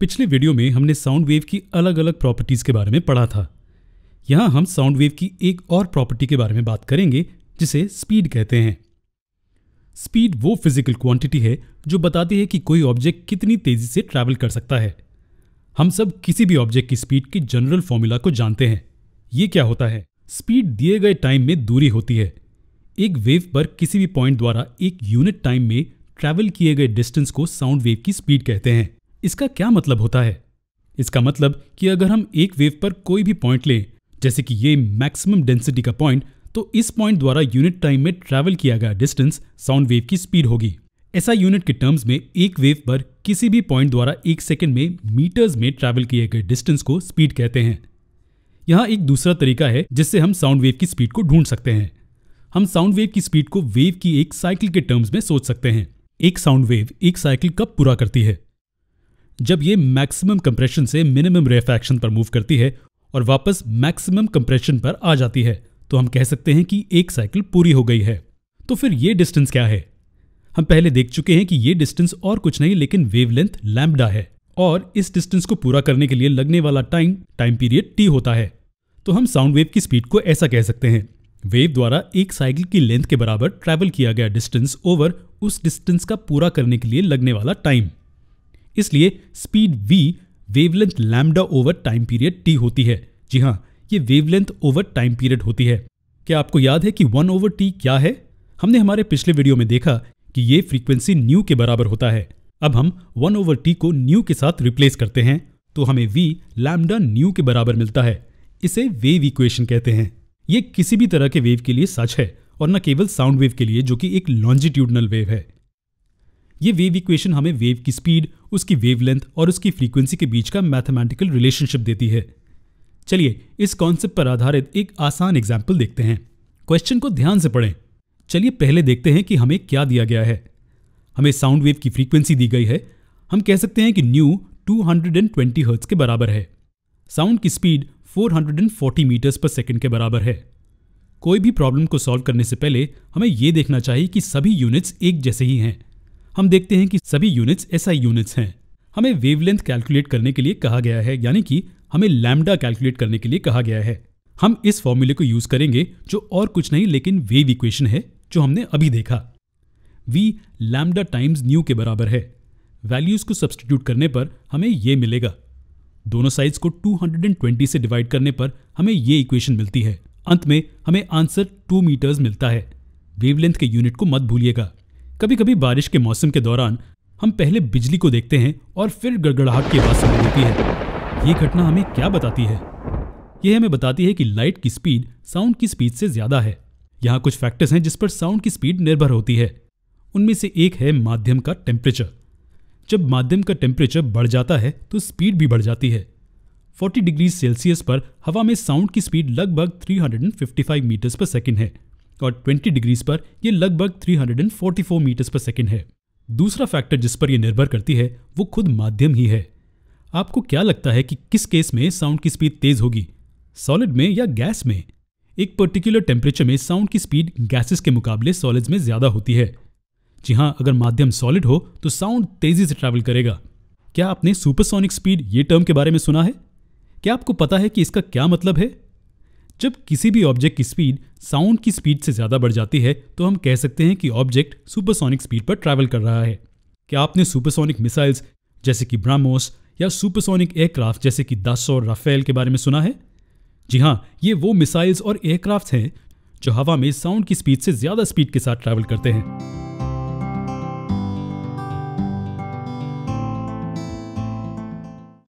पिछले वीडियो में हमने साउंड वेव की अलग अलग प्रॉपर्टीज़ के बारे में पढ़ा था। यहाँ हम साउंड वेव की एक और प्रॉपर्टी के बारे में बात करेंगे, जिसे स्पीड कहते हैं। स्पीड वो फ़िज़िकल क्वांटिटी है, जो बताती है कि कोई ऑब्जेक्ट कितनी तेज़ी से ट्रैवल कर सकता है। हम सब किसी भी ऑब्जेक्ट की स्पीड के जनरल फॉर्मूला को जानते हैं। ये क्या होता है? स्पीड दिए गए टाइम में दूरी होती है। एक वेव पर किसी भी पॉइंट द्वारा एक यूनिट टाइम में ट्रैवल किए गए डिस्टेंस को साउंड वेव की स्पीड कहते हैं। इसका क्या मतलब होता है? इसका मतलब कि अगर हम एक वेव पर कोई भी पॉइंट लें, जैसे कि ये मैक्सिमम डेंसिटी का पॉइंट तो इस पॉइंट द्वारा यूनिट टाइम में ट्रैवल किया गया डिस्टेंस साउंड वेव की स्पीड होगी। ऐसा यूनिट के टर्म्स में एक वेव पर किसी भी पॉइंट द्वारा एक सेकेंड में मीटर्स में ट्रैवल किए गए डिस्टेंस को स्पीड कहते हैं। यहाँ एक दूसरा तरीका है जिससे हम साउंड वेव की स्पीड को ढूंढ सकते हैं। हम साउंड वेव की स्पीड को वेव की एक साइकिल के टर्म्स में सोच सकते हैं। एक साउंड वेव एक साइकिल कब पूरा करती है? जब ये मैक्सिमम कंप्रेशन से मिनिमम रेफैक्शन पर मूव करती है और वापस मैक्सिमम कंप्रेशन पर आ जाती है तो हम कह सकते हैं कि एक साइकिल पूरी हो गई है। तो फिर ये डिस्टेंस क्या है? हम पहले देख चुके हैं कि ये डिस्टेंस और कुछ नहीं, लेकिन वेवलेंथ लैम्बडा है और इस डिस्टेंस को पूरा करने के लिए लगने वाला टाइम टाइम पीरियड टी होता है। तो हम साउंड वेव की स्पीड को ऐसा कह सकते हैं। वेव द्वारा एक साइकिल की लेंथ के बराबर ट्रैवल किया गया डिस्टेंस ओवर उस डिस्टेंस का पूरा करने के लिए लगने वाला टाइम इसलिए speed v wavelength lambda over time period T होती है। जी हाँ ये वेवलेंथ ओवर टाइम पीरियड होती है। क्या आपको याद है कि वन ओवर टी क्या है? हमने हमारे पिछले वीडियो में देखा कि ये फ्रीक्वेंसी न्यू के बराबर होता है। अब हम वन ओवर टी को न्यू के साथ रिप्लेस करते हैं तो हमें v लैम्डा न्यू के बराबर मिलता है। इसे वेव इक्वेशन कहते हैं। ये किसी भी तरह के वेव के लिए सच है, और न केवल साउंड वेव के लिए, जो कि एक लॉन्जिट्यूडनल वेव है। ये वेव इक्वेशन हमें वेव की स्पीड उसकी वेवलेंथ और उसकी फ्रीक्वेंसी के बीच का मैथमेटिकल रिलेशनशिप देती है। चलिए, इस कॉन्सेप्ट पर आधारित एक आसान एग्ज़ाम्पल देखते हैं। क्वेश्चन को ध्यान से पढ़ें। चलिए, पहले देखते हैं कि हमें क्या दिया गया है। हमें साउंड वेव की फ्रीक्वेंसी दी गई है। हम कह सकते हैं कि न्यू 220 हर्ट्ज के बराबर है। साउंड की स्पीड 440 मीटर्स पर सेकंड के बराबर है। कोई भी प्रॉब्लम को सॉल्व करने से पहले हमें यह देखना चाहिए कि सभी यूनिट्स एक जैसे ही हैं। हम देखते हैं कि सभी यूनिट्स एसआई यूनिट्स हैं। हमें वेवलेंथ कैलकुलेट करने के लिए कहा गया है, यानी कि हमें लैम्डा कैलकुलेट करने के लिए कहा गया है। हम इस फॉर्मूले को यूज़ करेंगे, जो और कुछ नहीं, लेकिन वेव इक्वेशन है, जो हमने अभी देखा। V लैम्डा टाइम्स न्यू के बराबर है। वैल्यूज़ को सब्सटीट्यूट करने पर हमें यह मिलेगा। दोनों साइड्स को 220 से डिवाइड करने पर हमें ये इक्वेशन मिलती है। अंत में हमें आंसर 2 मीटर्स मिलता है। वेवलेंथ के यूनिट को मत भूलिएगा। कभी कभी बारिश के मौसम के दौरान हम पहले बिजली को देखते हैं और फिर गड़गड़ाहट की आवाज़ सुनाई देती है। ये घटना हमें क्या बताती है? यह हमें बताती है कि लाइट की स्पीड साउंड की स्पीड से ज़्यादा है। यहाँ कुछ फैक्टर्स हैं जिस पर साउंड की स्पीड निर्भर होती है। उनमें से एक है माध्यम का टेम्परेचर जब माध्यम का टेम्परेचर बढ़ जाता है तो स्पीड भी बढ़ जाती है। 40 डिग्री सेल्सियस पर हवा में साउंड की स्पीड लगभग 355 मीटर्स पर सेकंड है। और 20 डिग्रीज पर यह लगभग 344 मीटर्स पर सेकंड है। दूसरा फैक्टर जिस पर यह निर्भर करती है, वो खुद माध्यम ही है। आपको क्या लगता है कि किस केस में साउंड की स्पीड तेज होगी? सॉलिड में या गैस में? एक पर्टिकुलर टेम्परेचर में साउंड की स्पीड गैसेस के मुकाबले सॉलिड्स में ज़्यादा होती है। जी हाँ अगर माध्यम सॉलिड हो तो साउंड तेज़ी से ट्रैवल करेगा। क्या आपने सुपरसोनिक स्पीड ये टर्म के बारे में सुना है? क्या आपको पता है कि इसका क्या मतलब है? जब किसी भी ऑब्जेक्ट की स्पीड साउंड की स्पीड से ज़्यादा बढ़ जाती है तो हम कह सकते हैं कि ऑब्जेक्ट सुपरसोनिक स्पीड पर ट्रैवल कर रहा है। क्या आपने सुपरसोनिक मिसाइल्स जैसे कि ब्राह्मोस या सुपरसोनिक एयरक्राफ्ट जैसे कि दस और राफेल के बारे में सुना है? जी हाँ ये वो मिसाइल्स और एयरक्राफ्ट हैं जो हवा में साउंड की स्पीड से ज़्यादा स्पीड के साथ ट्रैवल करते हैं।